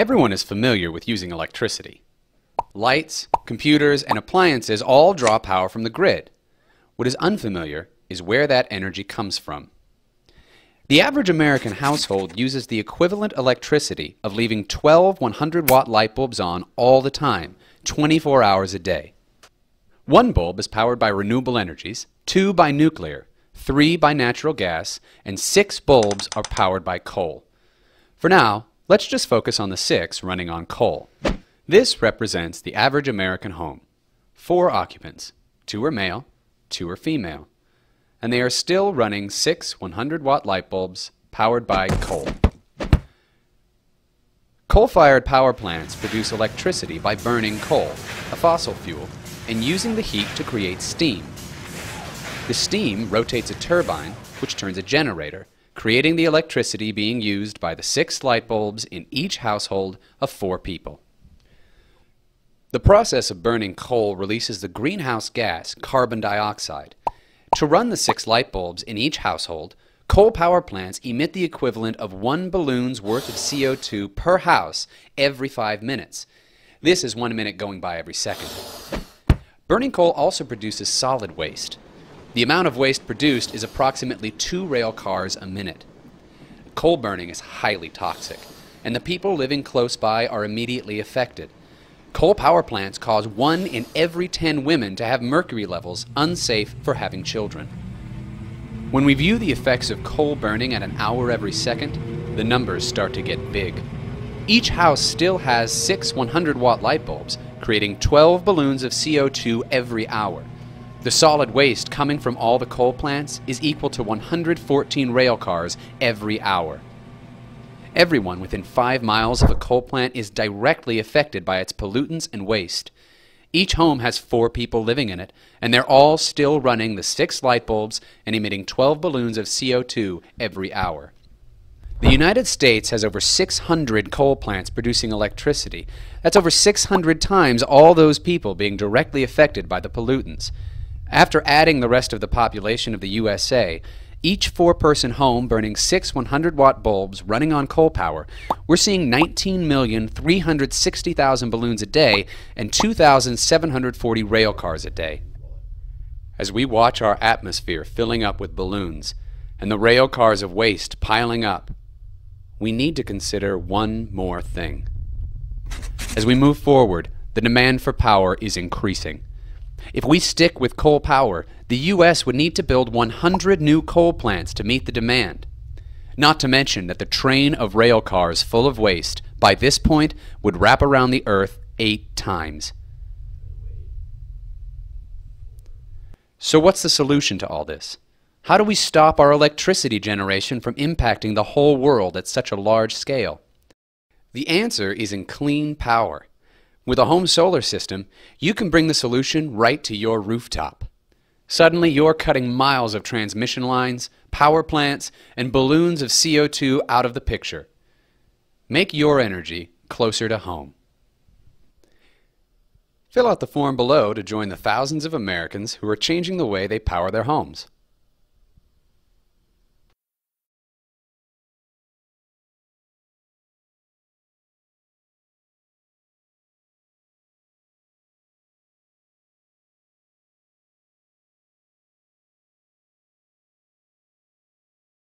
Everyone is familiar with using electricity. Lights, computers, and appliances all draw power from the grid. What is unfamiliar is where that energy comes from. The average American household uses the equivalent electricity of leaving 12 100 watt light bulbs on all the time, 24 hours a day. One bulb is powered by renewable energies, two by nuclear, three by natural gas, and six bulbs are powered by coal. For now, let's just focus on the six running on coal. This represents the average American home. Four occupants, two are male, two are female, and they are still running six 100 watt light bulbs powered by coal. Coal fired power plants produce electricity by burning coal, a fossil fuel, and using the heat to create steam. The steam rotates a turbine, which turns a generator, creating the electricity being used by the six light bulbs in each household of four people. The process of burning coal releases the greenhouse gas carbon dioxide. To run the six light bulbs in each household, coal power plants emit the equivalent of one balloon's worth of CO2 per house every five minutes. This is one minute going by every second. Burning coal also produces solid waste. The amount of waste produced is approximately two rail cars a minute. Coal burning is highly toxic, and the people living close by are immediately affected. Coal power plants cause one in every 10 women to have mercury levels unsafe for having children. When we view the effects of coal burning at an hour every second, the numbers start to get big. Each house still has six 100 watt light bulbs, creating 12 balloons of CO2 every hour. The solid waste coming from all the coal plants is equal to 114 rail cars every hour. Everyone within five miles of a coal plant is directly affected by its pollutants and waste. Each home has four people living in it, and they're all still running the six light bulbs and emitting 12 balloons of CO2 every hour. The United States has over 600 coal plants producing electricity. That's over 600 times all those people being directly affected by the pollutants. After adding the rest of the population of the USA, each four person home burning six 100 watt bulbs running on coal power, we're seeing 19,360,000 balloons a day and 2,740 rail cars a day. As we watch our atmosphere filling up with balloons and the rail cars of waste piling up, we need to consider one more thing. As we move forward, the demand for power is increasing. If we stick with coal power, the U.S. would need to build 100 new coal plants to meet the demand. Not to mention that the train of rail cars full of waste, by this point, would wrap around the Earth eight times. So, what's the solution to all this? How do we stop our electricity generation from impacting the whole world at such a large scale? The answer is in clean power. With a home solar system, you can bring the solution right to your rooftop. Suddenly, you're cutting miles of transmission lines, power plants, and balloons of CO2 out of the picture. Make your energy closer to home. Fill out the form below to join the thousands of Americans who are changing the way they power their homes.